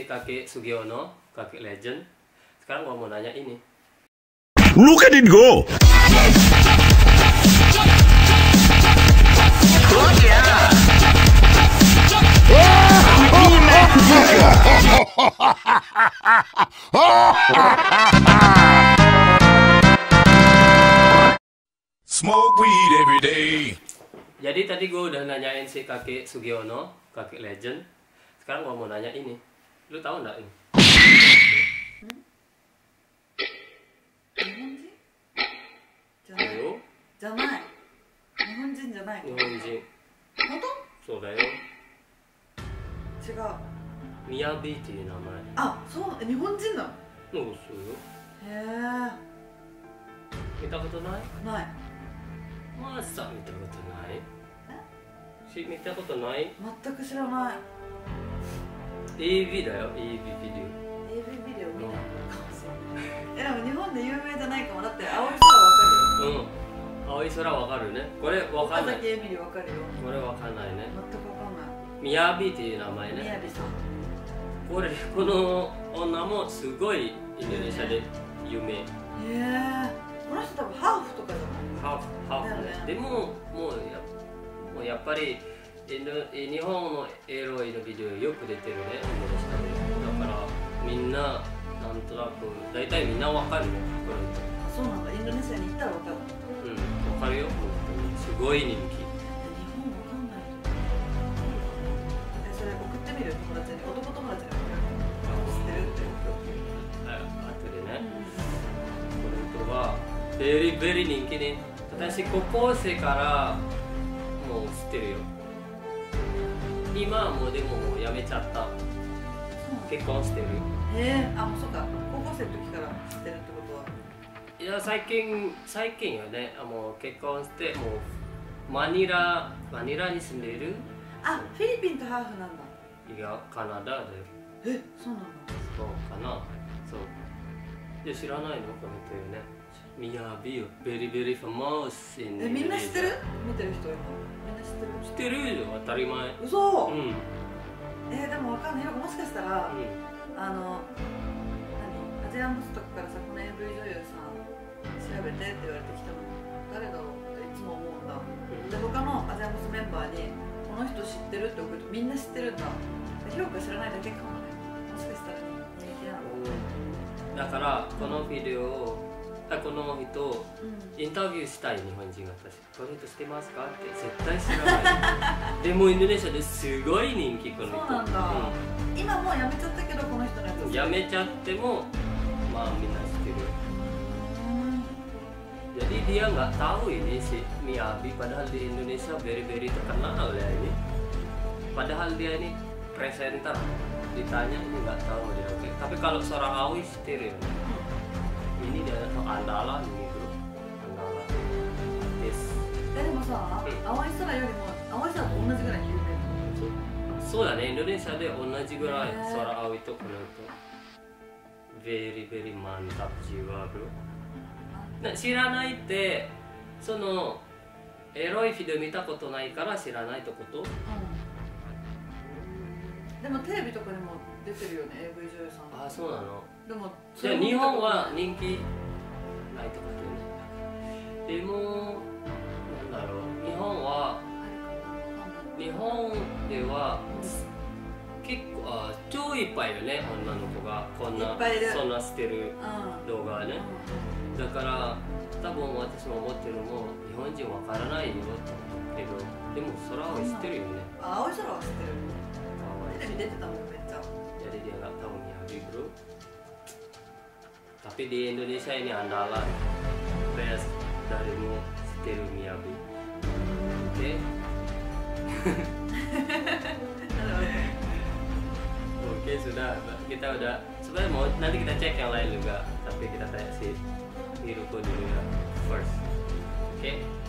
kakek Sugiono, kakek legend. Sekarang gua mau nanya ini. Look at it go! Smoke weed every day. Jadi tadi gua udah nanyain si kakek Sugiono, kakek legend. Sekarang gua mau nanya ini. Lu tahu nggak ini? 日本人じゃない日本人じゃない日本人。本そうだよ。当違うミヤビっていう名あそうえ日本人なの前。うん、そうよ。へ見たことないえないマーさん見たことないし見たことない全く知らない ?AV だよ、AV ビ AV ビデオ見ないかもしれないえでも日本で有名じゃないかもだって青い空わかるよデオ。うん。青い空わかるね。これわかんない。岡崎エミリわかるよこれわかんないね。全くわかんないミヤビっていう名前ね。みやびさんこれ、この女もすごいインドネシアで有名。へえこの人多分ハーフとかじゃない？ハーフ、ハーフね。でも、もうやもうやっぱり日本のエロいのビデオよく出てるね、インドネシアで。だからみんな、なんとなく、大体みんなわかるよ。そうなんだインドネシアに行ったらわかるうん、わかるよ、本当に。すごい人気。え日本わかんないえそれ送ってみる友達に男友達に送ってるってあ後でね、この人は、ベリーベリー人気ね。私、高校生からもう知ってるよ。今はもうでももうやめちゃった。結婚してる。へえあもうそうか。高校生の時から知ってるってことは。いや最近最近よね。あもう結婚してもうマニラマニラに住んでいる。あフィリピンとハーフなんだ。いやカナダで。えそうなんだ。そうかな。そう。で知らないの？この人よねミヤビよ very very famous in えみんな知ってる？見てる人今。みんな知ってる？知ってるよ当たり前。嘘、うん。うんえー、でもわかんない。なんかもしかしたら、あの何？アジアンブスとかからさこの AV 女優さん調べてって言われてきたの。誰だろうっていつも思うんだ。で他のアジアンブスメンバーにこの人知ってるって送るとみんな知ってるんだ。でヒロが知らないだけかもね。もしかしたら人気なのうん。だからこのビデオをあこの人うんインタビューしたい日本人が私この人知ってますかって絶対知らないでもインドネシアですごい人気この人そうなんだ今もうやめちゃったけどこの人のやつうんやめちゃってもまあみんな知ってるうん jadi dia nggak tahu ini si Miyabi padahal di Indonesia very very terkenal ya ini padahal dia ini presenter ditanya ini nggak tahu dia oke tapi kalau seorang Awi stereo ini dia tuh andalan ini bro andalan artis えでもさうん。淡い空よりも淡い空と同じぐらい有名そうだね。インドネシアで同じぐらい空青いとこのと very very mantap jiwa bro な知らないってそのエロいビデオ見たことないから知らないってこと？でもテレビとかにも出てるよね AV 女優さん。あそうなの。でもじゃあ日本は人気？ないとかってねでもなんだろう日本は日本では結構あ超いっぱいいるね女の子がこんないっぱいいる。そんなしてる。うん。動画はねだから多分私も思ってるのも日本人わからないよと思うけどでも空は知ってるよね。あ青い空は知ってる。テレビ出てたもんめっちゃ。jadi dia nggak tahu Miyabi bro tapi di Indonesia ini andalan best darimu setir Miyabi oke? Oke sudah. Kita udah sebenarnya mau nanti kita cek yang lain juga. Tapi kita tanya si Miruko dulu ya first. Oke